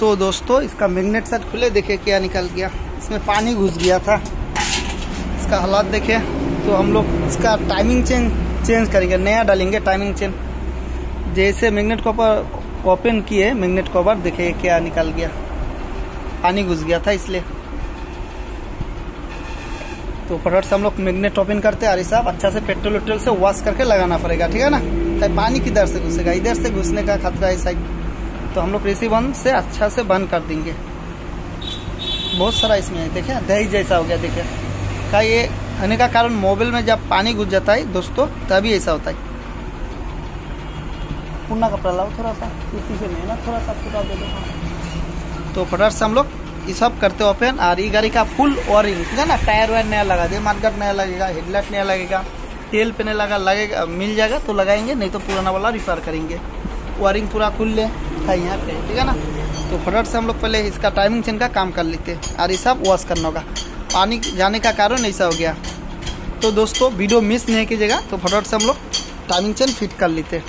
तो दोस्तों, इसका मैग्नेट सेट खुले देखे क्या निकल गया। इसमें पानी घुस गया था। इसका हालात देखे तो हम लोग इसका टाइमिंग चेंज चेंज करेंगे, नया डालेंगे टाइमिंग चेंज जैसे मैग्नेट कवर ओपन किए मैग्नेट कवर देखे क्या निकल गया। पानी घुस गया था इसलिए। तो फटाफट से हम लोग मैग्नेट ओपन करते हैं अरे साहब अच्छा से पेट्रोल वेट्रोल से वॉश करके लगाना पड़ेगा, ठीक है ना? तो पानी किधर से घुसेगा? इधर से घुसने का खतरा है, साइड। तो हम लोग कृषि बंद से अच्छा से बंद कर देंगे। बहुत सारा इसमें है देखे दही जैसा हो गया देखे का ये होने का कारण मोबाइल में जब पानी घुस जाता है, दोस्तों, तभी ऐसा होता है। पूर्णा कपड़ा लाओ थोड़ा सा, इसी से नहीं ना थोड़ा सा पूरा दे दो तो फटाफट से हम लोग ये सब करते ओपन और ये गाड़ी का फुल वायरिंग ठीक है ना? टायर वायर नया लगा दिए मार्केट नया लगेगा हेडलाइट नया लगेगा, तेल पे नहीं लगा, लगेगा, मिल जाएगा तो लगाएँगे, नहीं तो पुराना वाला रिपेयर करेंगे। वायरिंग पूरा खुल ले। था यहाँ पे, ठीक है ना? तो फटाफट से हम लोग पहले इसका टाइमिंग चेन का काम कर लेते हैं। और ये सब वॉश करना होगा। पानी जाने का कारण ऐसा हो गया। तो दोस्तों वीडियो मिस नहीं कीजिएगा। तो फटाफट से हम लोग टाइमिंग चेन फिट कर लेते हैं।